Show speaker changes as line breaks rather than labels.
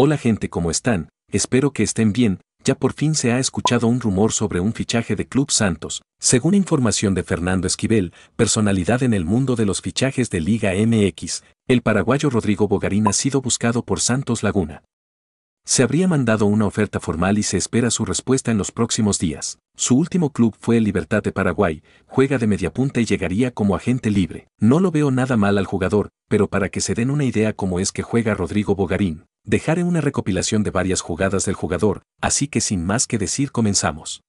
Hola gente, ¿cómo están? Espero que estén bien, ya por fin se ha escuchado un rumor sobre un fichaje de Club Santos. Según información de Fernando Esquivel, personalidad en el mundo de los fichajes de Liga MX, el paraguayo Rodrigo Bogarín ha sido buscado por Santos Laguna. Se habría mandado una oferta formal y se espera su respuesta en los próximos días. Su último club fue el Libertad de Paraguay, juega de mediapunta y llegaría como agente libre. No lo veo nada mal al jugador, pero para que se den una idea cómo es que juega Rodrigo Bogarín, dejaré una recopilación de varias jugadas del jugador, así que sin más que decir comenzamos.